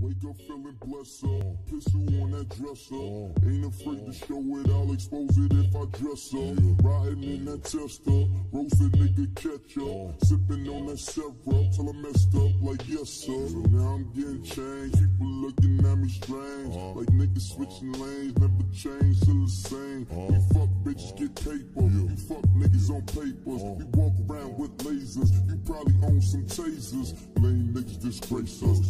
Wake up feeling blessed up. Pistol on that dresser. Ain't afraid to show it, I'll expose it if I dress up. Riding in that Tesla. Roasted nigga catch up. Sipping on that syrup till I messed up like yes sir. So now I'm getting changed. People looking at me strange. Like niggas switching lanes. Never change, still the same. We fuck bitches get paper. We fuck niggas on papers. We walk around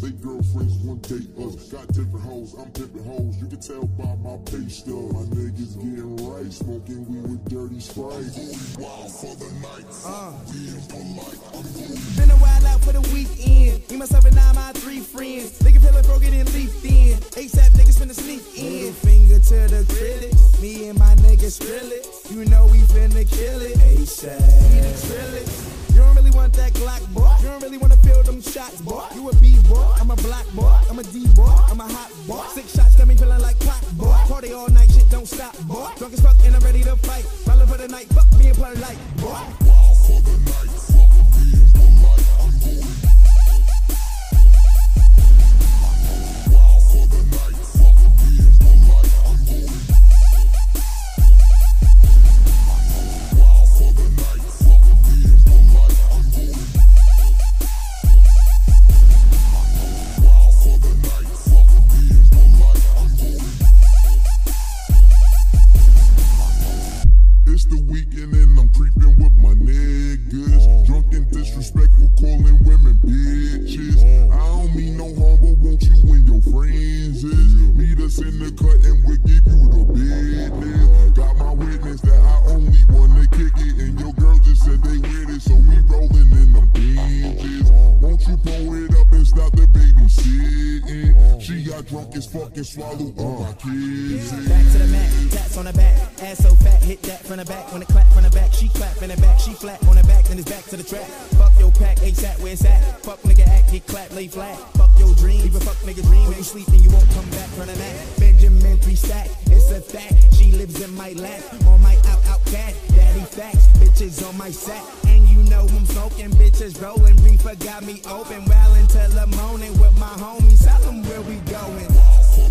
They girlfriends one date us. Got different hoes, I'm pimping hoes. You can tell by my pay stub. My niggas getting right, smoking weed with dirty sprite. Wild for the night. Uh. Being polite, I'm going. Been a while out for the weekend. Me, myself, and I, my three friends. Nigga feeling broken and leaf in. ASAP niggas finna sneak in. Middle finger to the critics. Me and my niggas drill it. You know we finna kill it. ASAP. We the drill it. Don't really wanna feel them shots, boy. You a B boy, I'm a black boy, I'm a D boy, I'm a hot boy. Six shots got me feeling like pop, boy. Party all night, shit don't stop, boy. Drunk as fuck and I'm ready to fight. Falling for the night, fuck being polite, boy. Wild for calling women bitches. I don't mean no harm, but won't you and your friends eh? is? Meet us in the cut and we'll give you the business. Got my witness that I only wanna kick it, and your girl just said they with it, so we rolling in them Benzes. Won't you pull it up and stop the babysitting? She got drunk as fuck and swallowed all my kids. Back to the mat, tats on the back, ass so fat, hit that from the back. When it clap from the back, she clap in the back, she flat on the back, then it's back to the track. Pack, ASAP, where it's at? Fuck nigga act, get clap, lay flat. Fuck your dream, even fuck nigga dream. When you sleep and you won't come back the mat. Benjamin three stack, it's a fact. She lives in my lap, on my out out cat. Daddy facts, bitches on my sack, and you know I'm smoking, bitches rolling. Reefer got me open, well until the morning with my homies. Tell them where we going.